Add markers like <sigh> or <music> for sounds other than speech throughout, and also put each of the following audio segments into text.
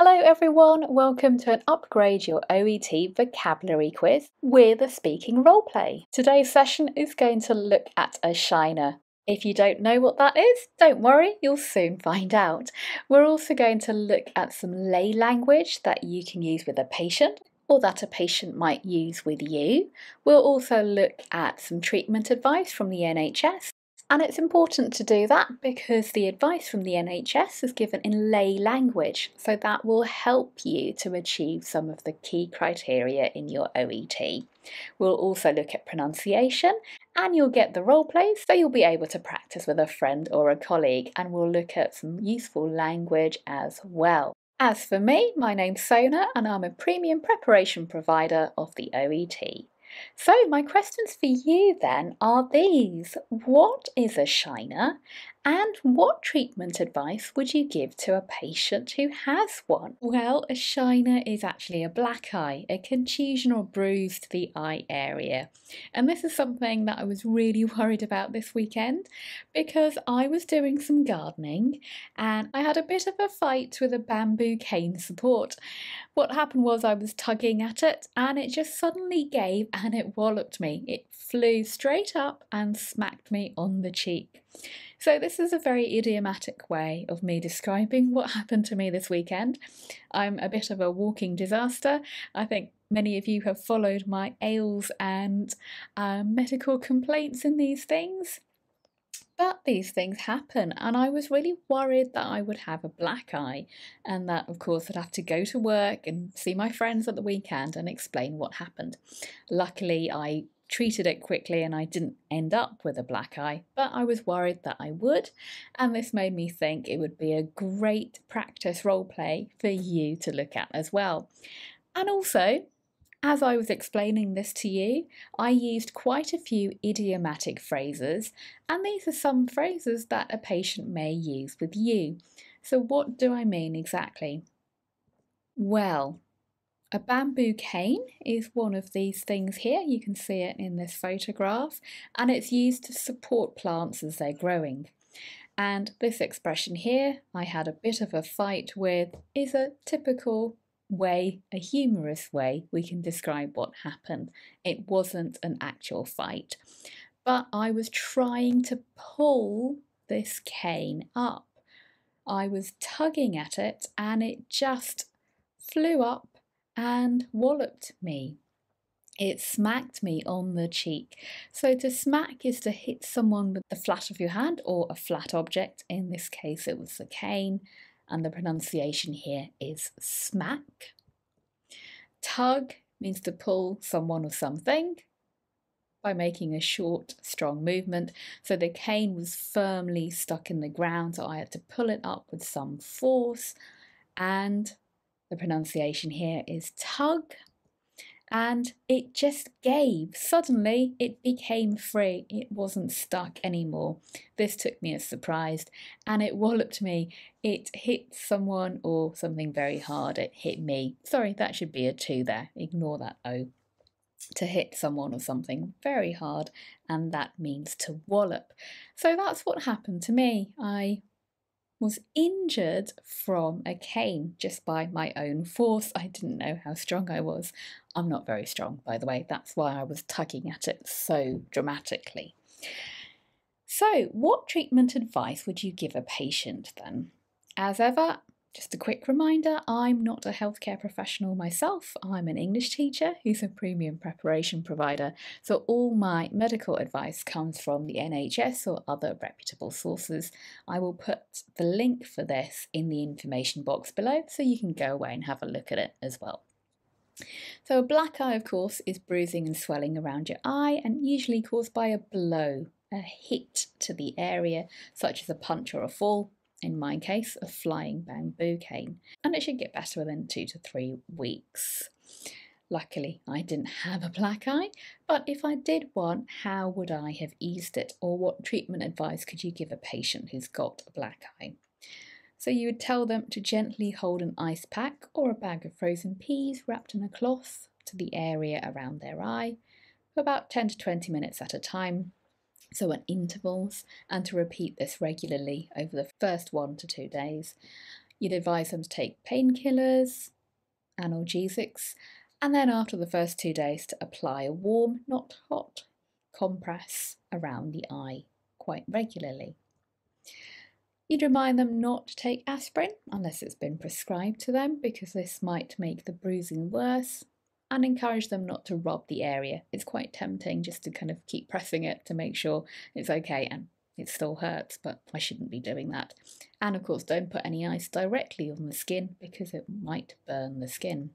Hello everyone, welcome to an Upgrade Your OET vocabulary quiz with a speaking roleplay. Today's session is going to look at a shiner. If you don't know what that is, don't worry, you'll soon find out. We're also going to look at some lay language that you can use with a patient or that a patient might use with you. We'll also look at some treatment advice from the NHS and it's important to do that because the advice from the NHS is given in lay language, so that will help you to achieve some of the key criteria in your OET. We'll also look at pronunciation and you'll get the role plays so you'll be able to practice with a friend or a colleague and we'll look at some useful language as well. As for me, my name's Sona and I'm a premium preparation provider of the OET. So, my questions for you then are these What is a shiner? And what treatment advice would you give to a patient who has one? Well, a shiner is actually a black eye, a contusion or bruise to the eye area. And this is something that I was really <laughs> worried about this weekend because I was doing some gardening and I had a bit of a fight with a bamboo cane support. What happened was I was tugging at it and it just suddenly gave and it walloped me. It flew straight up and smacked me on the cheek. So, this is a very idiomatic way of me describing what happened to me this weekend. I'm a bit of a walking disaster. I think many of you have followed my ails and uh, medical complaints in these things. But these things happen, and I was really worried that I would have a black eye, and that, of course, I'd have to go to work and see my friends at the weekend and explain what happened. Luckily, I treated it quickly and I didn't end up with a black eye, but I was worried that I would, and this made me think it would be a great practice role play for you to look at as well. And also, as I was explaining this to you, I used quite a few idiomatic phrases, and these are some phrases that a patient may use with you. So, what do I mean exactly? Well, a bamboo cane is one of these things here. You can see it in this photograph, and it's used to support plants as they're growing. And this expression here, I had a bit of a fight with, is a typical way, a humorous way we can describe what happened. It wasn't an actual fight, but I was trying to pull this cane up. I was tugging at it and it just flew up and walloped me. It smacked me on the cheek. So to smack is to hit someone with the flat of your hand or a flat object. In this case, it was the cane, and the pronunciation here is smack. Tug means to pull someone or something by making a short, strong movement. So the cane was firmly stuck in the ground, so I had to pull it up with some force and the pronunciation here is tug. And it just gave. Suddenly, it became free. It wasn't stuck anymore. This took me as surprised and it walloped me. It hit someone or something very hard. It hit me. Sorry, that should be a two there. Ignore that O to hit someone or something very hard, and that means to wallop. So that's what happened to me. I was injured from a cane just by my own force. I didn't know how strong I was. I'm not very strong, by the way. That's why I was tugging at it so dramatically. So, what treatment advice would you give a patient then? As ever, just a quick reminder I'm not a healthcare professional myself. I'm an English teacher who's a premium preparation provider. So all my medical advice comes from the NHS or other reputable sources. I will put the link for this in the information box below so you can go away and have a look at it as well. So, a black eye, of course, is bruising and swelling around your eye and usually caused by a blow, a hit to the area, such as a punch or a fall in my case, a flying bamboo cane, and it should get better within two to three weeks. Luckily, I didn't have a black eye, but if I did one, how would I have eased it, or what treatment advice could you give a patient who's got a black eye? So, you would tell them to gently hold an ice pack or a bag of frozen peas wrapped in a cloth to the area around their eye for about 10 to 20 minutes at a time so at intervals, and to repeat this regularly over the first one to two days. You'd advise them to take painkillers, analgesics, and then after the first two days to apply a warm, not hot, compress around the eye quite regularly. You'd remind them not to take aspirin unless it's been prescribed to them because this might make the bruising worse and encourage them not to rub the area. It's quite tempting just to kind of keep pressing it to make sure it's okay and it still hurts, but I shouldn't be doing that. And of course, don't put any ice directly on the skin because it might burn the skin.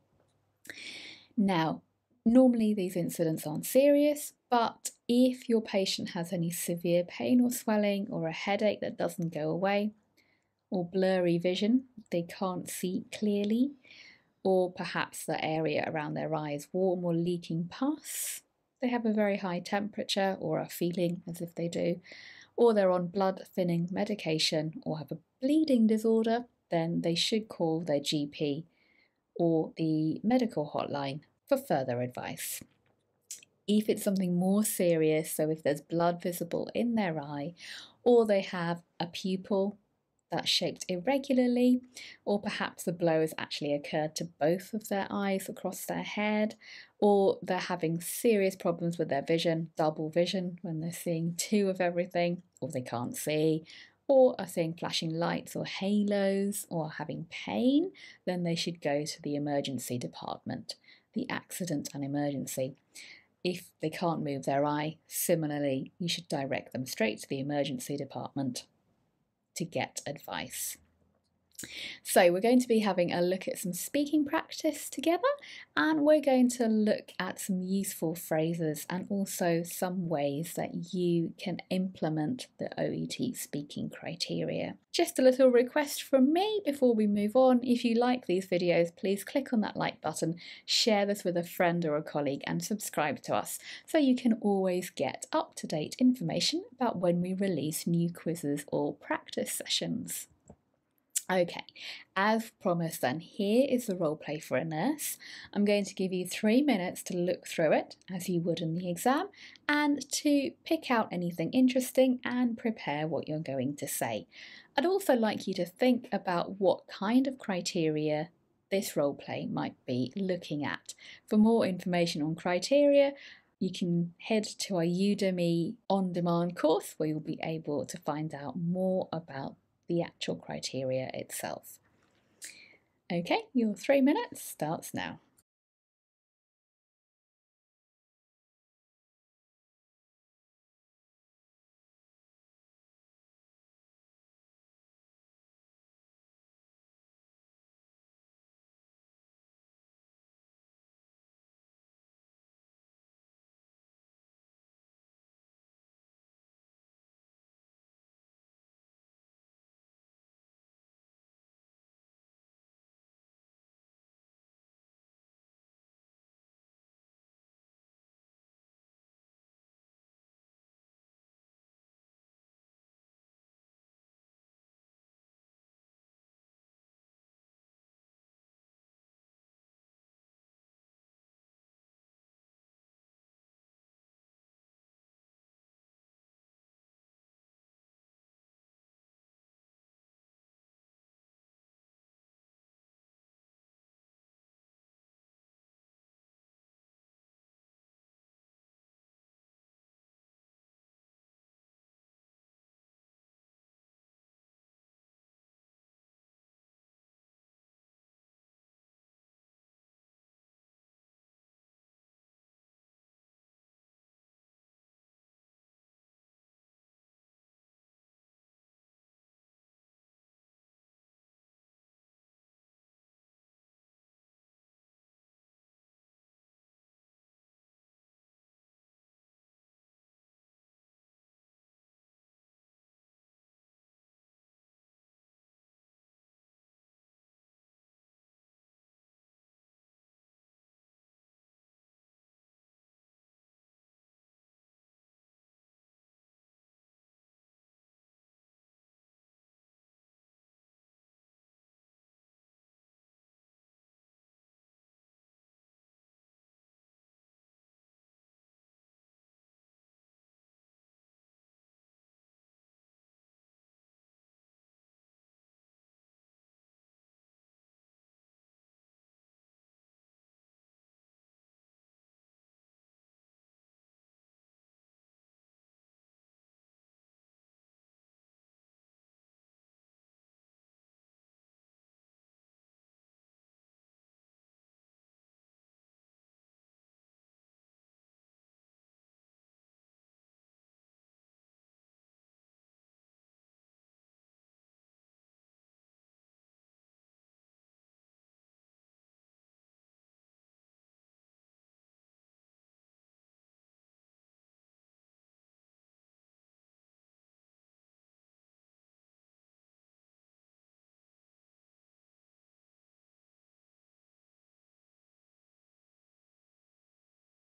Now, normally these incidents aren't serious, but if your patient has any severe pain or swelling or a headache that doesn't go away, or blurry vision, they can't see clearly, or perhaps the area around their eyes warm or leaking pus, they have a very high temperature or are feeling as if they do, or they're on blood thinning medication or have a bleeding disorder, then they should call their GP or the medical hotline for further advice. If it's something more serious, so if there's blood visible in their eye, or they have a pupil that's shaped irregularly, or perhaps the blow has actually occurred to both of their eyes across their head, or they're having serious problems with their vision, double vision when they're seeing two of everything, or they can't see, or are seeing flashing lights or halos, or having pain, then they should go to the emergency department, the accident and emergency. If they can't move their eye, similarly, you should direct them straight to the emergency department to get advice. So, we're going to be having a look at some speaking practice together, and we're going to look at some useful phrases and also some ways that you can implement the OET speaking criteria. Just a little request from me before we move on. If you like these videos, please click on that like button, share this with a friend or a colleague, and subscribe to us so you can always get up to date information about when we release new quizzes or practice sessions. Okay, as promised, then, here is the role play for a nurse. I'm going to give you three minutes to look through it as you would in the exam and to pick out anything interesting and prepare what you're going to say. I'd also like you to think about what kind of criteria this role play might be looking at. For more information on criteria, you can head to our Udemy on demand course where you'll be able to find out more about the actual criteria itself. Okay, your three minutes starts now.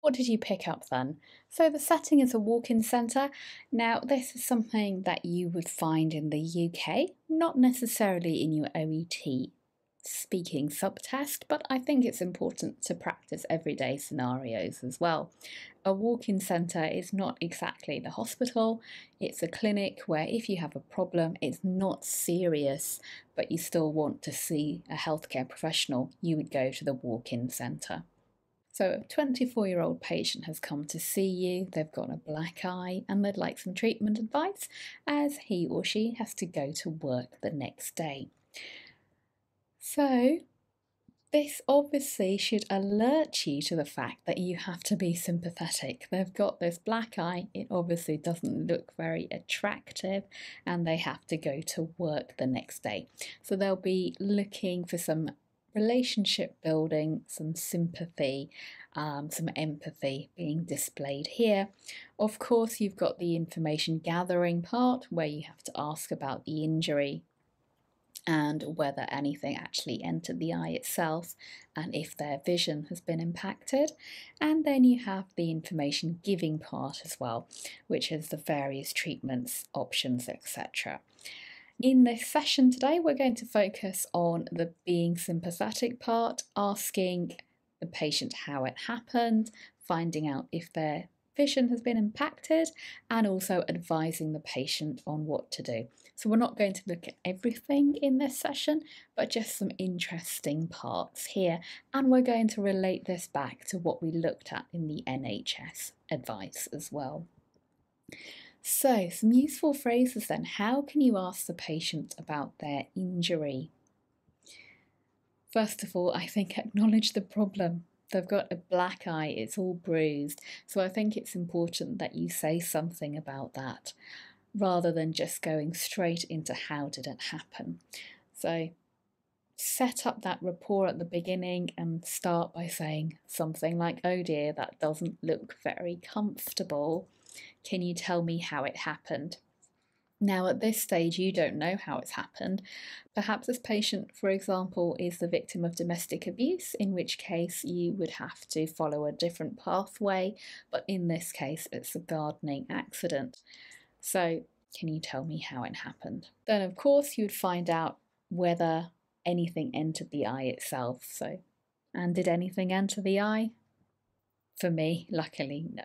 What did you pick up then? So the setting is a walk-in centre. Now this is something that you would find in the UK, not necessarily in your OET speaking subtest, but I think it's important to practice everyday scenarios as well. A walk in centre is not exactly the hospital, it's a clinic where if you have a problem, it's not serious, but you still want to see a healthcare professional, you would go to the walk in centre. So, a 24 year old patient has come to see you, they've got a black eye, and they'd like some treatment advice as he or she has to go to work the next day. So, this obviously should alert you to the fact that you have to be sympathetic. They've got this black eye, it obviously doesn't look very attractive, and they have to go to work the next day. So, they'll be looking for some relationship building, some sympathy, um, some empathy being displayed here. Of course, you've got the information gathering part where you have to ask about the injury, and whether anything actually entered the eye itself and if their vision has been impacted. And then you have the information giving part as well, which is the various treatments, options, etc. In this session today, we're going to focus on the being sympathetic part, asking the patient how it happened, finding out if their vision has been impacted, and also advising the patient on what to do. So we're not going to look at everything in this session, but just some interesting parts here. And we're going to relate this back to what we looked at in the NHS advice as well. So, some useful phrases then. How can you ask the patient about their injury? First of all, I think acknowledge the problem. They've got a black eye, it's all bruised. So I think it's important that you say something about that rather than just going straight into how did it happen. So set up that rapport at the beginning and start by saying something like, Oh dear, that doesn't look very comfortable. Can you tell me how it happened? Now, at this stage, you don't know how it's happened. Perhaps this patient, for example, is the victim of domestic abuse, in which case you would have to follow a different pathway, but in this case, it's a gardening accident. So, can you tell me how it happened? Then, of course, you would find out whether anything entered the eye itself. So, and did anything enter the eye? For me, luckily, no.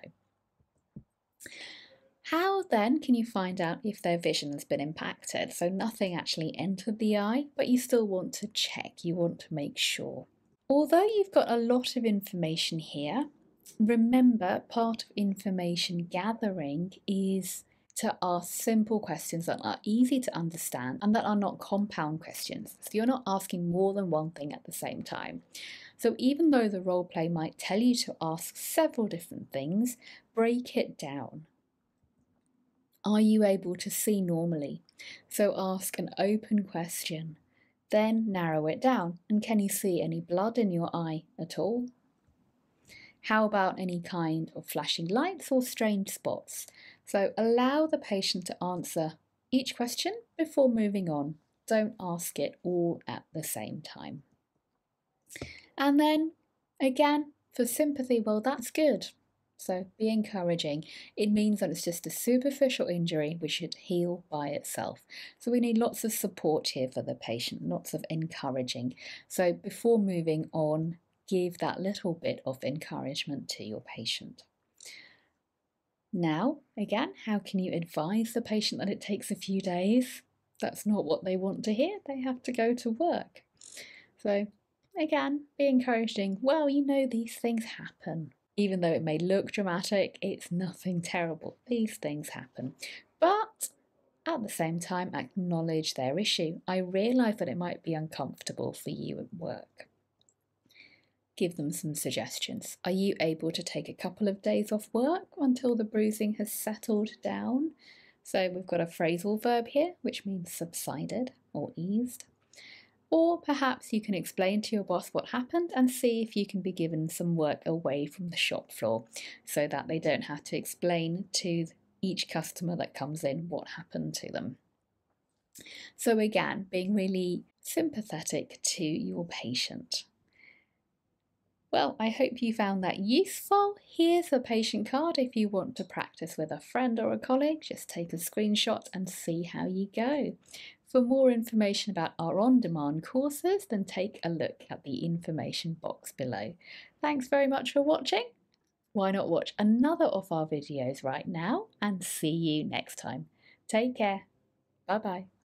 How then can you find out if their vision has been impacted? So, nothing actually entered the eye, but you still want to check, you want to make sure. Although you've got a lot of information here, remember part of information gathering is to ask simple questions that are easy to understand and that are not compound questions. So you're not asking more than one thing at the same time. So even though the role play might tell you to ask several different things, break it down. Are you able to see normally? So ask an open question. Then narrow it down. And can you see any blood in your eye at all? How about any kind of flashing lights or strange spots? So allow the patient to answer each question before moving on. Don't ask it all at the same time. And then again, for sympathy, well, that's good. So be encouraging. It means that it's just a superficial injury which should heal by itself. So we need lots of support here for the patient, lots of encouraging. So before moving on, give that little bit of encouragement to your patient. Now, again, how can you advise the patient that it takes a few days? That's not what they want to hear. They have to go to work. So, again, be encouraging. Well, you know, these things happen. Even though it may look dramatic, it's nothing terrible. These things happen. But at the same time, acknowledge their issue. I realise that it might be uncomfortable for you at work give them some suggestions. Are you able to take a couple of days off work until the bruising has settled down? So we've got a phrasal verb here, which means subsided or eased. Or perhaps you can explain to your boss what happened and see if you can be given some work away from the shop floor so that they don't have to explain to each customer that comes in what happened to them. So, again, being really sympathetic to your patient. Well, I hope you found that useful. Here's a patient card if you want to practice with a friend or a colleague. Just take a screenshot and see how you go. For more information about our on-demand courses, then take a look at the information box below. Thanks very much for watching. Why not watch another of our videos right now and see you next time. Take care. Bye bye.